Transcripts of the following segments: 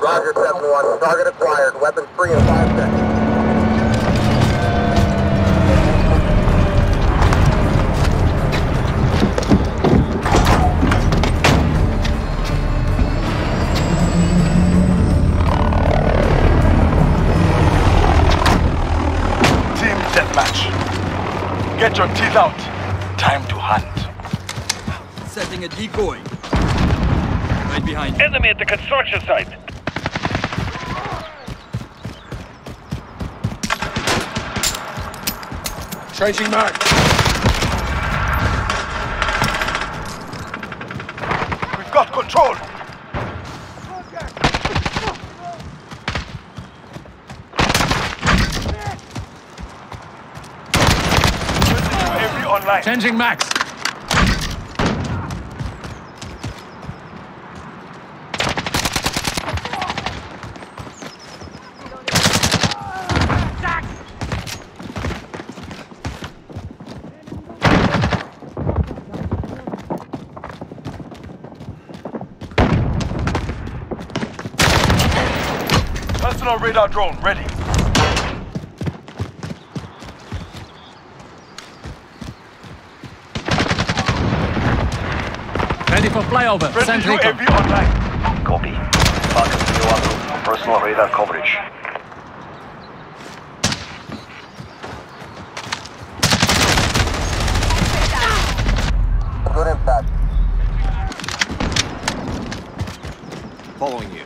Roger, 7-1. Target acquired. Weapons free in 5 seconds. Team deathmatch. Get your teeth out. Time to hunt. Setting a decoy. Right behind you. Enemy at the construction site. Changing mag. We've got control. Changing max. Personal radar drone ready. Ready for flyover. Friendly Sentry UAV online. Copy. Falcon 3-1, personal radar coverage. Good impact. Following you.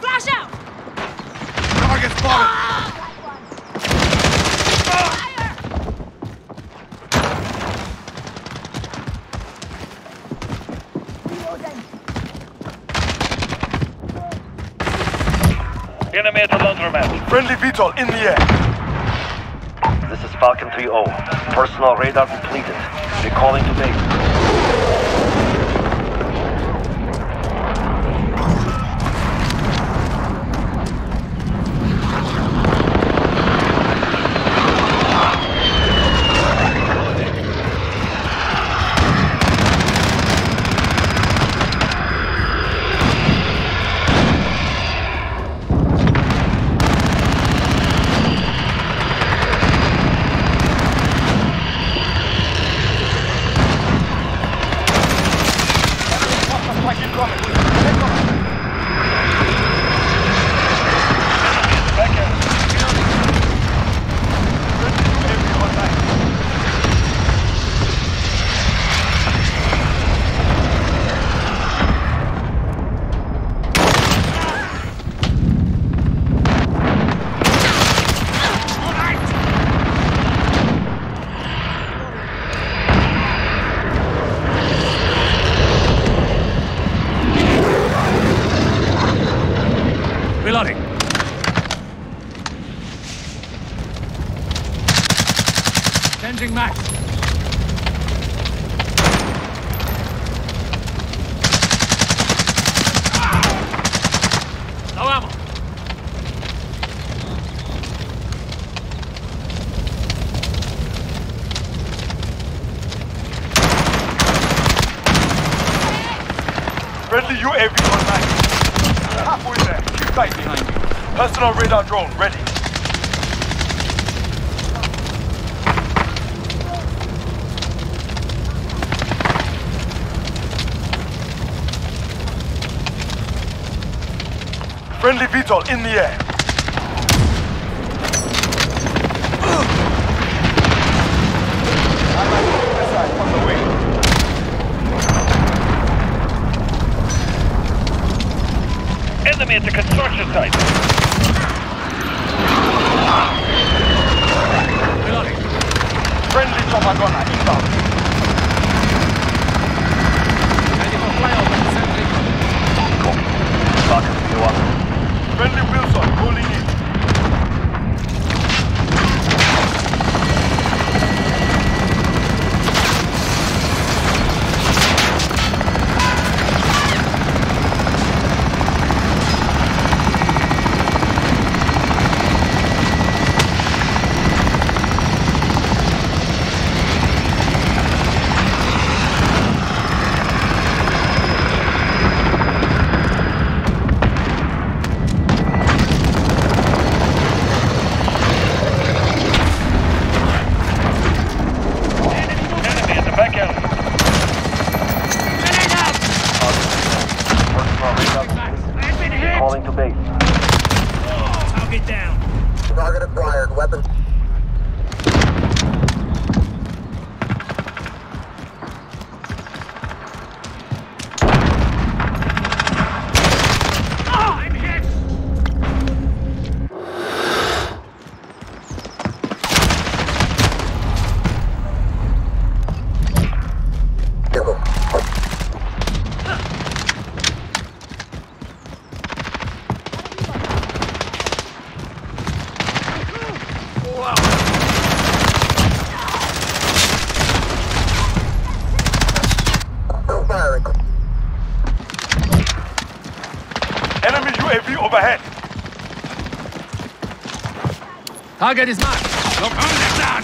Flash out! Target spotted. Enemy at the laundromat. Friendly VTOL in the air. This is Falcon 3-0. Personal radar depleted. Recalling to base. Reloading. Changing max. No ammo. Friendly UAV online. Halfway there. Behind you. Personal radar drone ready. Friendly VTOL in the air. Enemy construction site. Reloading. Friendly gunner inbound. Overhead. Target is marked. Look on the down!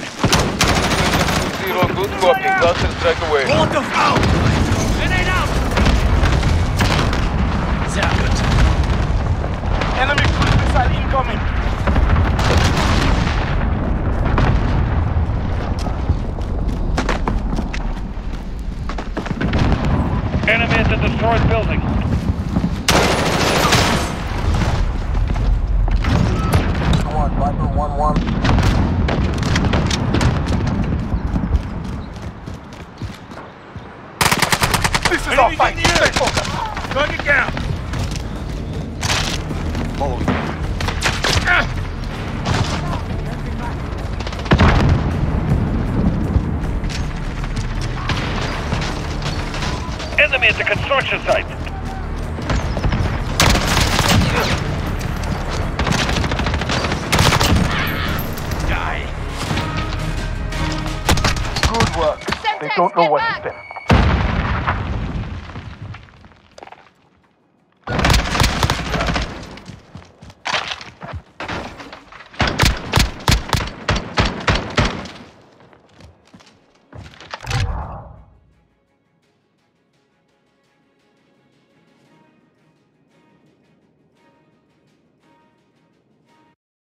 Zero, good copy. Cluster strike away. What the hell? Grenade out! Sehr gut. Enemy cruise missile incoming. Enemy at the destroyed building. This is. Stay focused. Target down! Follow me. Enemy at the construction site. Die! Good work. They don't know what hit them.